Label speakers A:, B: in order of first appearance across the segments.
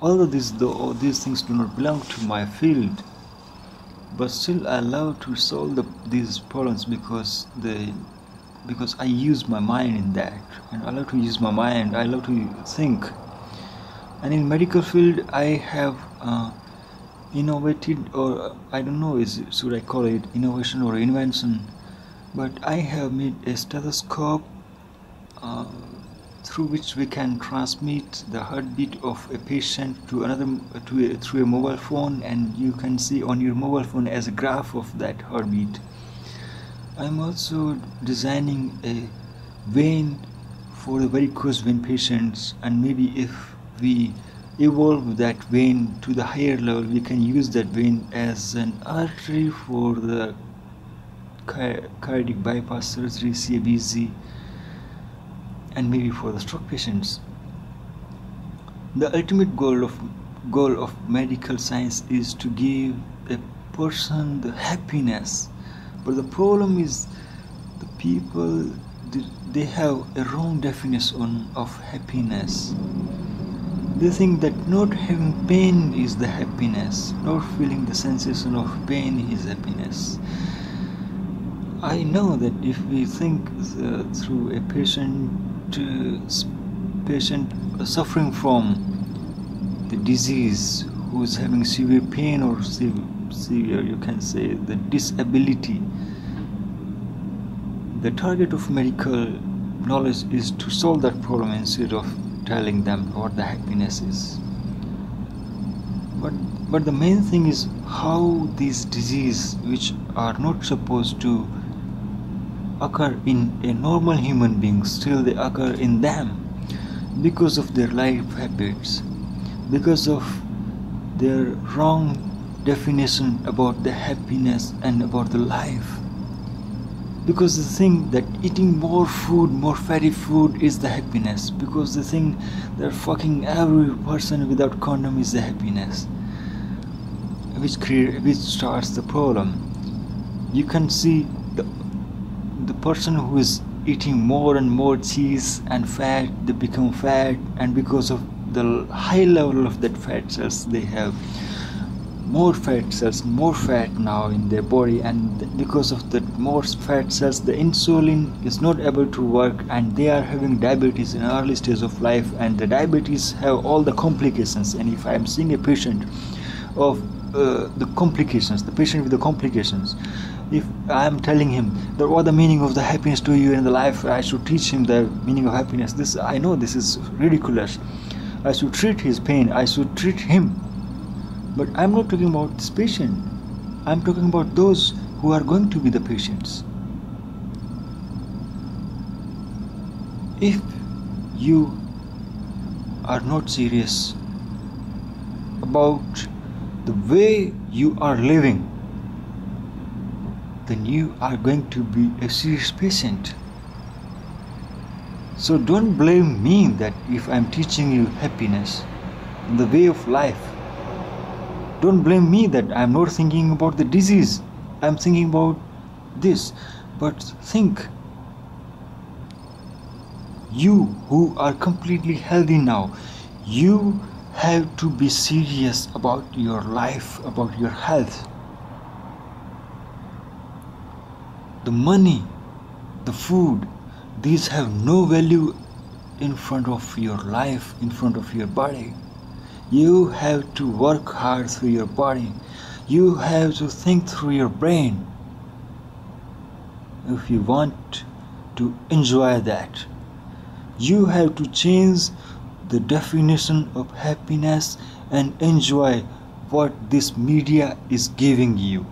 A: Although these, though, these things do not belong to my field, but still I love to solve the, these problems because they because I use my mind in that. And I love to use my mind I love to think. And in medical field I have uh, innovated or I don't know is should I call it innovation or invention but I have made a stethoscope uh, through which we can transmit the heartbeat of a patient to another to a, through a mobile phone and you can see on your mobile phone as a graph of that heartbeat. I'm also designing a vein for the varicose vein patients and maybe if we evolve that vein to the higher level we can use that vein as an artery for the cardiac bypass surgery CABG and maybe for the stroke patients. The ultimate goal of goal of medical science is to give a person the happiness, but the problem is the people they have a wrong definition of happiness. They think that not having pain is the happiness, not feeling the sensation of pain is happiness. I know that if we think uh, through a patient patient suffering from the disease who is having severe pain or severe you can say the disability. The target of medical knowledge is to solve that problem instead of telling them what the happiness is. But but the main thing is how these diseases which are not supposed to occur in a normal human being still they occur in them because of their life habits because of their wrong definition about the happiness and about the life. Because they think that eating more food more fatty food is the happiness. Because the thing that fucking every person without condom is the happiness which create which starts the problem. You can see the person who is eating more and more cheese and fat they become fat and because of the high level of that fat cells they have more fat cells more fat now in their body and because of the more fat cells the insulin is not able to work and they are having diabetes in early stage of life and the diabetes have all the complications. And if i am seeing a patient of uh, the complications the patient with the complications if I am telling him that what the meaning of the happiness to you in the life, I should teach him the meaning of happiness. This I know this is ridiculous. I should treat his pain. I should treat him. But I'm not talking about this patient. I'm talking about those who are going to be the patients. If you are not serious about the way you are living then you are going to be a serious patient. So don't blame me that if I'm teaching you happiness, and the way of life. Don't blame me that I'm not thinking about the disease. I'm thinking about this. But think you who are completely healthy now, you have to be serious about your life, about your health. The money, the food, these have no value in front of your life, in front of your body. You have to work hard through your body. You have to think through your brain. If you want to enjoy that, you have to change the definition of happiness and enjoy what this media is giving you.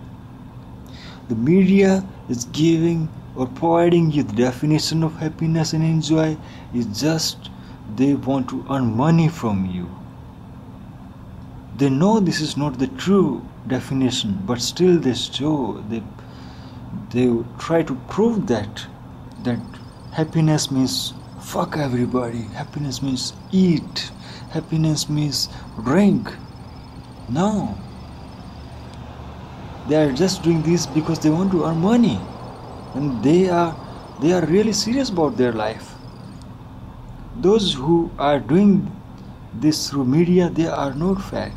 A: The media is giving or providing you the definition of happiness and enjoy is just they want to earn money from you. They know this is not the true definition, but still they show they they try to prove that that happiness means fuck everybody. Happiness means eat. Happiness means drink. No, they are just doing this because they want to earn money and they are they are really serious about their life those who are doing this through media, they are not fat.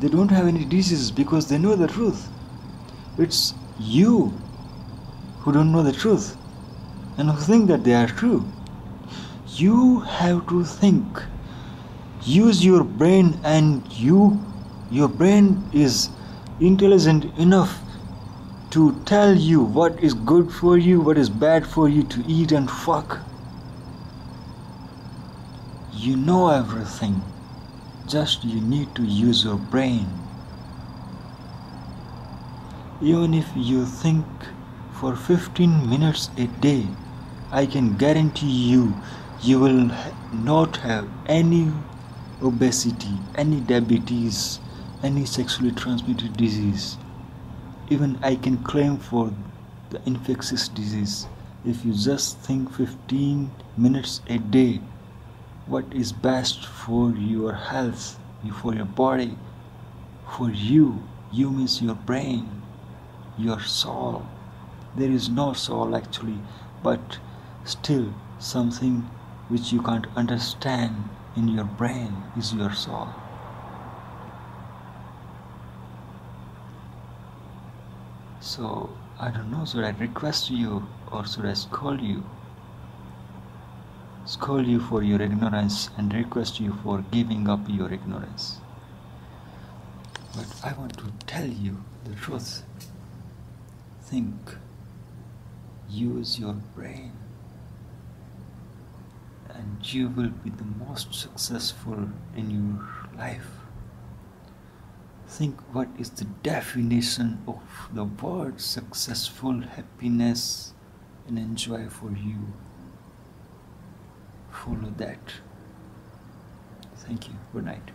A: They don't have any diseases because they know the truth. It's you who don't know the truth and who think that they are true. You have to think. Use your brain and you your brain is intelligent enough to tell you what is good for you, what is bad for you to eat and fuck. You know everything. Just you need to use your brain. Even if you think for 15 minutes a day, I can guarantee you, you will not have any obesity, any diabetes, any sexually transmitted disease even I can claim for the infectious disease. If you just think 15 minutes a day what is best for your health for your body for you you means your brain your soul. There is no soul actually but still something which you can't understand in your brain is your soul So I don't know, should I request you or should I scold you? Scold you for your ignorance and request you for giving up your ignorance. But I want to tell you the truth. Think. Use your brain. And you will be the most successful in your life think what is the definition of the word successful happiness and enjoy for you. Follow that. Thank you. Good night